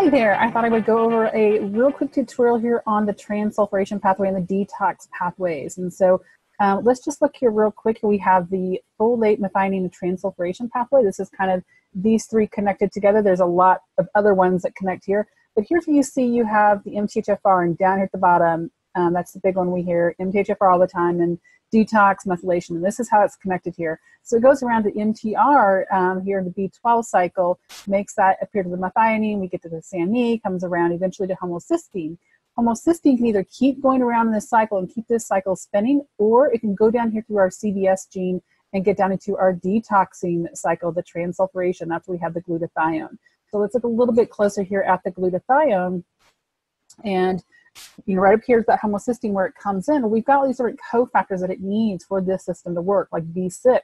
Hi there. I thought I would go over a real quick tutorial here on the transsulfuration pathway and the detox pathways. And so um, let's just look here real quick. We have the folate methionine and transsulfuration pathway. This is kind of these three connected together. There's a lot of other ones that connect here. But here you see you have the MTHFR and down here at the bottom, um, that's the big one we hear, MTHFR all the time and detox, methylation, and this is how it's connected here. So it goes around the MTR um, here in the B12 cycle, makes that appear to the methionine, we get to the SAMe, comes around eventually to homocysteine. Homocysteine can either keep going around in this cycle and keep this cycle spinning, or it can go down here through our CBS gene and get down into our detoxing cycle, the transsulfuration. That's where we have the glutathione. So let's look a little bit closer here at the glutathione. And you know, right up here is that homocysteine where it comes in. We've got all these different cofactors that it needs for this system to work, like B6,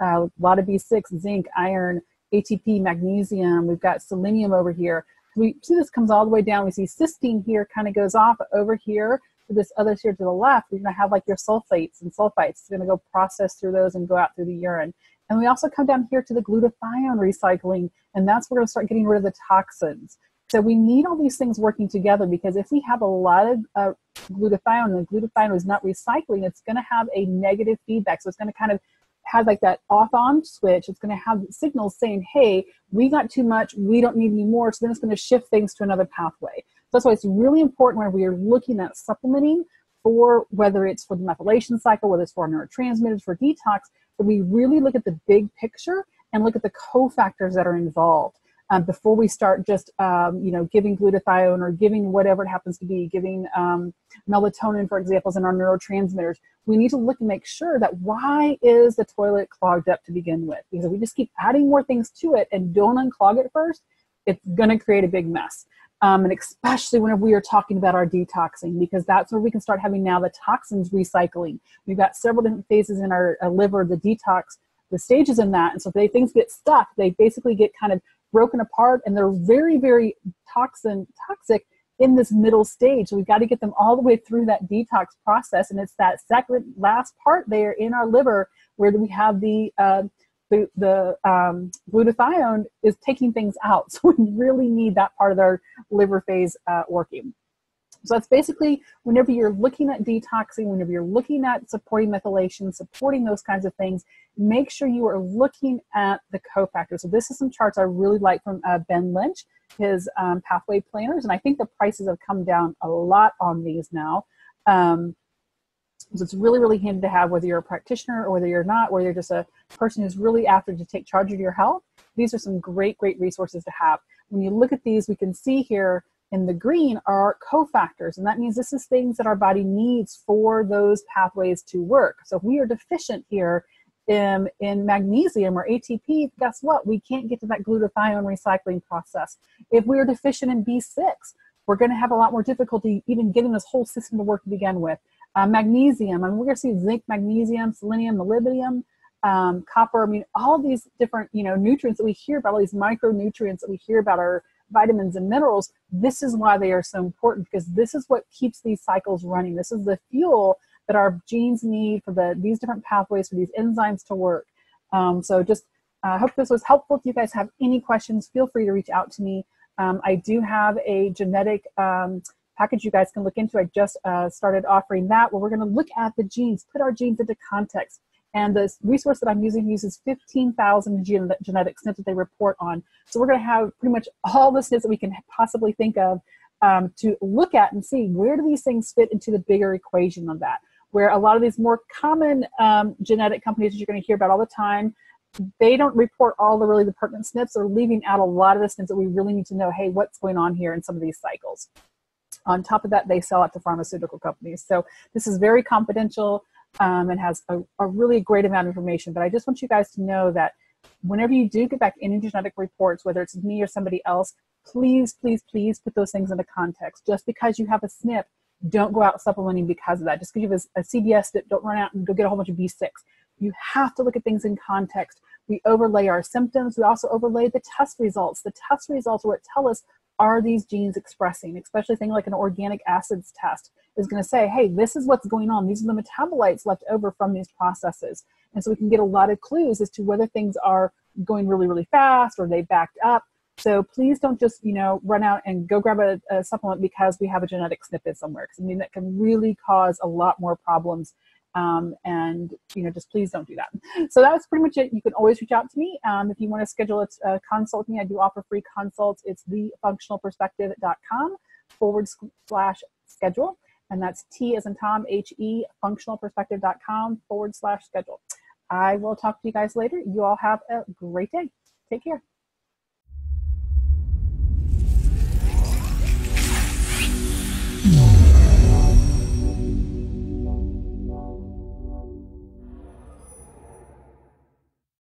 uh, a lot of B6, zinc, iron, ATP, magnesium. We've got selenium over here. We see this comes all the way down. We see cysteine here kind of goes off over here to this other here to the left. We're going to have like your sulfates and sulfites. It's going to go process through those and go out through the urine. And we also come down here to the glutathione recycling, and that's where we're going to start getting rid of the toxins. So we need all these things working together because if we have a lot of uh, glutathione and the glutathione is not recycling, it's going to have a negative feedback. So it's going to kind of have like that off-on switch. It's going to have signals saying, hey, we got too much, we don't need any more. So then it's going to shift things to another pathway. So that's why it's really important when we are looking at supplementing for whether it's for the methylation cycle, whether it's for neurotransmitters, for detox, that we really look at the big picture and look at the cofactors that are involved um, before we start just um, you know giving glutathione or giving whatever it happens to be, giving um, melatonin, for example, in our neurotransmitters. We need to look and make sure that why is the toilet clogged up to begin with? Because if we just keep adding more things to it and don't unclog it first, it's going to create a big mess. Um, and especially whenever we are talking about our detoxing, because that's where we can start having now the toxins recycling. We've got several different phases in our uh, liver, the detox, the stages in that. And so if they, things get stuck, they basically get kind of broken apart and they're very, very toxin, toxic in this middle stage. So we've got to get them all the way through that detox process. And it's that second last part there in our liver where we have the, uh, the, the um, glutathione is taking things out. So we really need that part of our liver phase uh, working. So that's basically whenever you're looking at detoxing, whenever you're looking at supporting methylation, supporting those kinds of things, make sure you are looking at the cofactors. So this is some charts I really like from uh, Ben Lynch, his um, pathway planners, and I think the prices have come down a lot on these now. Um, so it's really, really handy to have whether you're a practitioner or whether you're not, whether you're just a person who's really after to take charge of your health. These are some great, great resources to have. When you look at these, we can see here in the green are cofactors, and that means this is things that our body needs for those pathways to work. So if we are deficient here in, in magnesium or ATP, guess what? We can't get to that glutathione recycling process. If we are deficient in B6, we're going to have a lot more difficulty even getting this whole system to work to begin with. Uh, magnesium, I mean, we're going to see zinc, magnesium, selenium, molybdenum, um, copper. I mean, all these different, you know, nutrients that we hear about, all these micronutrients that we hear about are vitamins and minerals, this is why they are so important because this is what keeps these cycles running. This is the fuel that our genes need for the these different pathways for these enzymes to work. Um, so just I uh, hope this was helpful. If you guys have any questions, feel free to reach out to me. Um, I do have a genetic um, package you guys can look into. I just uh, started offering that where we're going to look at the genes, put our genes into context. And the resource that I'm using uses 15,000 gen- genetic SNPs that they report on. So we're going to have pretty much all the SNPs that we can possibly think of um, to look at and see where do these things fit into the bigger equation of that. Where a lot of these more common um, genetic companies that you're going to hear about all the time, they don't report all the really the pertinent SNPs. They're leaving out a lot of the SNPs that we really need to know. Hey, what's going on here in some of these cycles? On top of that, they sell it to pharmaceutical companies. So this is very confidential um, and has a, a really great amount of information. But I just want you guys to know that whenever you do get back any genetic reports, whether it's me or somebody else, please, please, please put those things into context. Just because you have a SNP, don't go out supplementing because of that. Just because you have a, a CBS SNP, don't run out and go get a whole bunch of B6. You have to look at things in context. We overlay our symptoms. We also overlay the test results. The test results what tell us are these genes expressing, especially things like an organic acids test is going to say, hey, this is what's going on. These are the metabolites left over from these processes. And so we can get a lot of clues as to whether things are going really, really fast or they backed up. So please don't just, you know, run out and go grab a, a supplement because we have a genetic snippet somewhere. Because I mean, that can really cause a lot more problems. Um, and you know, just please don't do that. So that's pretty much it. You can always reach out to me um, if you want to schedule a, a consult me. I do offer free consults. It's thefunctionalperspective.com forward slash schedule. And that's T as in Tom, H E, functionalperspective.com forward slash schedule. I will talk to you guys later. You all have a great day. Take care.